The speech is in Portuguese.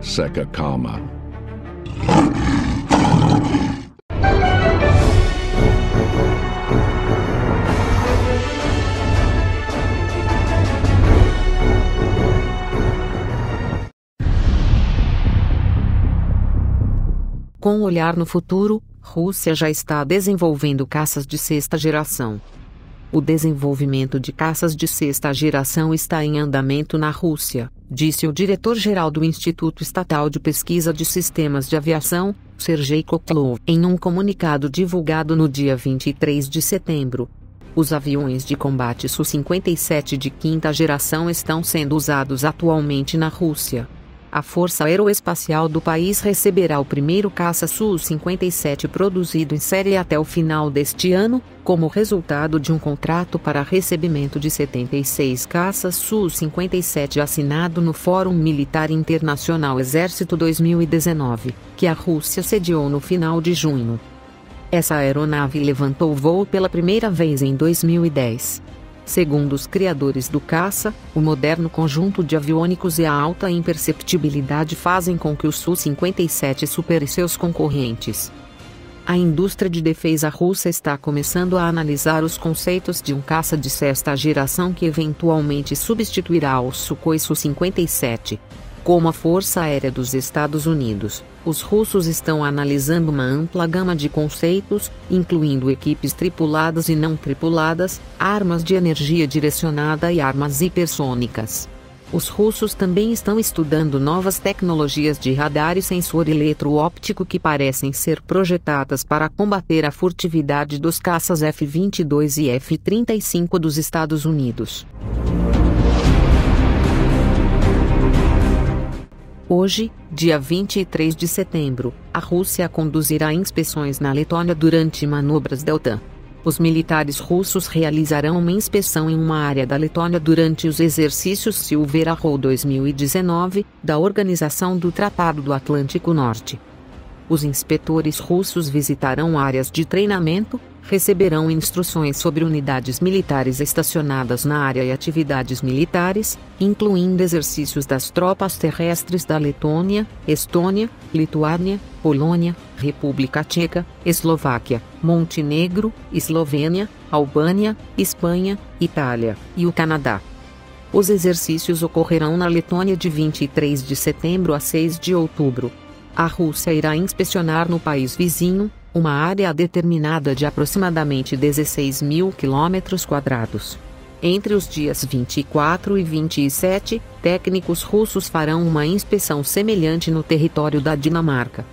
Seka Kama. Com um olhar no futuro, Rússia já está desenvolvendo caças de sexta geração. O desenvolvimento de caças de sexta geração está em andamento na Rússia, disse o diretor-geral do Instituto Estatal de Pesquisa de Sistemas de Aviação, Sergei Koklov, em um comunicado divulgado no dia 23 de setembro. Os aviões de combate Su-57 de quinta geração estão sendo usados atualmente na Rússia. A Força Aeroespacial do país receberá o primeiro caça Su-57 produzido em série até o final deste ano, como resultado de um contrato para recebimento de 76 caças Su-57 assinado no Fórum Militar Internacional Exército 2019, que a Rússia sediou no final de junho. Essa aeronave levantou voo pela primeira vez em 2010. Segundo os criadores do caça, o moderno conjunto de aviônicos e a alta imperceptibilidade fazem com que o Su-57 supere seus concorrentes. A indústria de defesa russa está começando a analisar os conceitos de um caça de sexta geração que eventualmente substituirá o Sukhoi Su-57, como a Força Aérea dos Estados Unidos, os russos estão analisando uma ampla gama de conceitos, incluindo equipes tripuladas e não tripuladas, armas de energia direcionada e armas hipersônicas. Os russos também estão estudando novas tecnologias de radar e sensor eletroóptico que parecem ser projetadas para combater a furtividade dos caças F-22 e F-35 dos Estados Unidos. Hoje, dia 23 de setembro, a Rússia conduzirá inspeções na Letônia durante manobras da OTAN. Os militares russos realizarão uma inspeção em uma área da Letônia durante os exercícios Silverado 2019 da Organização do Tratado do Atlântico Norte. Os inspetores russos visitarão áreas de treinamento, receberão instruções sobre unidades militares estacionadas na área e atividades militares, incluindo exercícios das tropas terrestres da Letônia, Estônia, Lituânia, Polônia, República Tcheca, Eslováquia, Montenegro, Eslovênia, Albânia, Espanha, Itália e o Canadá. Os exercícios ocorrerão na Letônia de 23 de setembro a 6 de outubro. A Rússia irá inspecionar no país vizinho, uma área determinada de aproximadamente 16 mil quilômetros quadrados. Entre os dias 24 e 27, técnicos russos farão uma inspeção semelhante no território da Dinamarca.